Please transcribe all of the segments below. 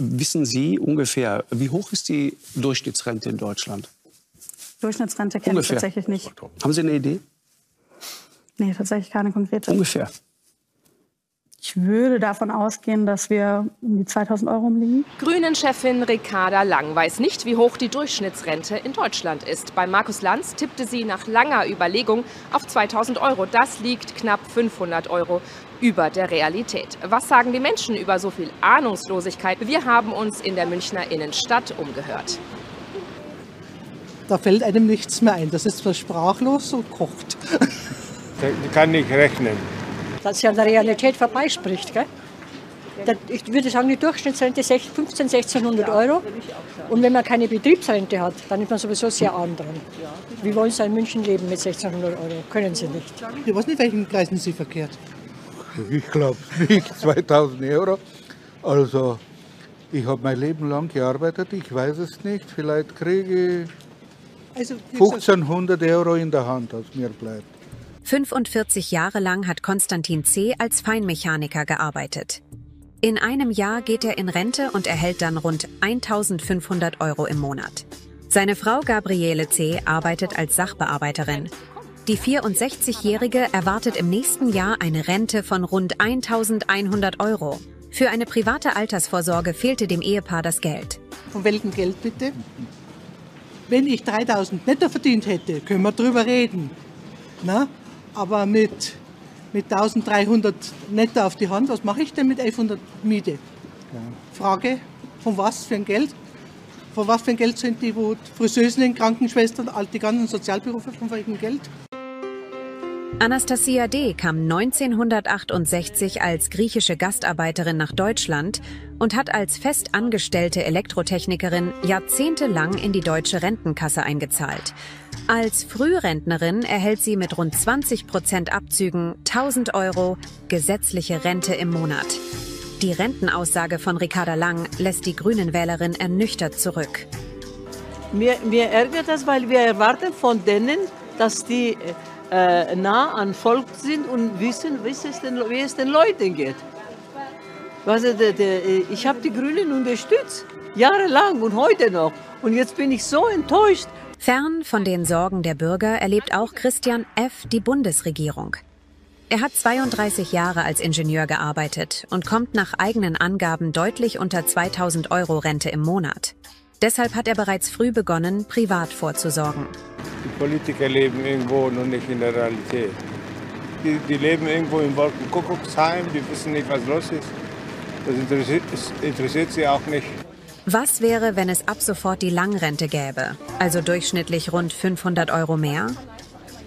wissen Sie ungefähr, wie hoch ist die Durchschnittsrente in Deutschland? Durchschnittsrente kenne ich tatsächlich nicht. Haben Sie eine Idee? Nee, tatsächlich keine konkrete. Ungefähr. Ich würde davon ausgehen, dass wir um die 2000 Euro liegen. Grünen-Chefin Ricarda Lang weiß nicht, wie hoch die Durchschnittsrente in Deutschland ist. Bei Markus Lanz tippte sie nach langer Überlegung auf 2000 Euro. Das liegt knapp 500 Euro über der Realität. Was sagen die Menschen über so viel Ahnungslosigkeit? Wir haben uns in der Münchner Innenstadt umgehört. Da fällt einem nichts mehr ein. Das ist zwar sprachlos und kocht. Ich kann nicht rechnen dass sie an der Realität vorbeispricht. Gell? Ich würde sagen, die Durchschnittsrente 15, 1600 Euro. Und wenn man keine Betriebsrente hat, dann ist man sowieso sehr arm dran. Wie wollen Sie in München leben mit 1600 Euro? Können Sie nicht. Ich weiß nicht, welchen Kreis sind Sie verkehrt. Ich glaube nicht, 2000 Euro. Also, ich habe mein Leben lang gearbeitet, ich weiß es nicht. Vielleicht kriege ich also, 1500 Euro in der Hand, was mir bleibt. 45 Jahre lang hat Konstantin C. als Feinmechaniker gearbeitet. In einem Jahr geht er in Rente und erhält dann rund 1500 Euro im Monat. Seine Frau Gabriele C. arbeitet als Sachbearbeiterin. Die 64-Jährige erwartet im nächsten Jahr eine Rente von rund 1100 Euro. Für eine private Altersvorsorge fehlte dem Ehepaar das Geld. Von welchem Geld bitte? Wenn ich 3000 netto verdient hätte, können wir drüber reden. Na? Aber mit, mit 1300 netto auf die Hand, was mache ich denn mit 1100 Miete? Ja. Frage, von was für ein Geld? Von was für ein Geld sind die wo Friseusen, Krankenschwestern, all die ganzen Sozialberufe, von welchem Geld? Anastasia D. kam 1968 als griechische Gastarbeiterin nach Deutschland und hat als festangestellte Elektrotechnikerin jahrzehntelang in die deutsche Rentenkasse eingezahlt. Als Frührentnerin erhält sie mit rund 20 Prozent Abzügen 1000 Euro gesetzliche Rente im Monat. Die Rentenaussage von Ricarda Lang lässt die Grünen-Wählerin ernüchtert zurück. Mir, mir ärgert das, weil wir erwarten von denen, dass die äh, nah an Volk sind und wissen, wie es den, wie es den Leuten geht. Also, de, de, ich habe die Grünen unterstützt, jahrelang und heute noch. Und jetzt bin ich so enttäuscht, Fern von den Sorgen der Bürger erlebt auch Christian F. die Bundesregierung. Er hat 32 Jahre als Ingenieur gearbeitet und kommt nach eigenen Angaben deutlich unter 2000 Euro Rente im Monat. Deshalb hat er bereits früh begonnen, privat vorzusorgen. Die Politiker leben irgendwo noch nicht in der Realität. Die, die leben irgendwo im Wolkenkuckucksheim, die wissen nicht, was los ist. Das interessiert, das interessiert sie auch nicht. Was wäre, wenn es ab sofort die Langrente gäbe, also durchschnittlich rund 500 Euro mehr?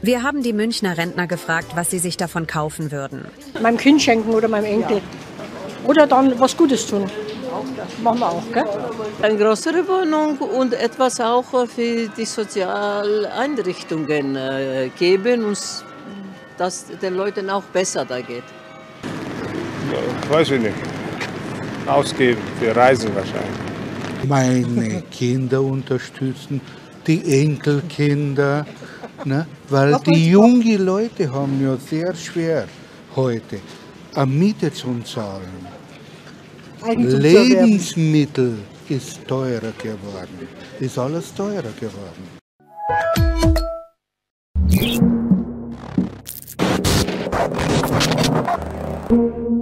Wir haben die Münchner Rentner gefragt, was sie sich davon kaufen würden. Meinem Kind schenken oder meinem Enkel. Oder dann was Gutes tun. Machen wir auch, gell? Eine größere Wohnung und etwas auch für die Sozialeinrichtungen äh, geben, und dass den Leuten auch besser da geht. Ja, weiß ich nicht. Ausgeben für Reisen wahrscheinlich meine Kinder unterstützen, die Enkelkinder, ne? weil die jungen Leute haben ja sehr schwer heute, eine Miete zu zahlen. Lebensmittel ist teurer geworden, ist alles teurer geworden. Musik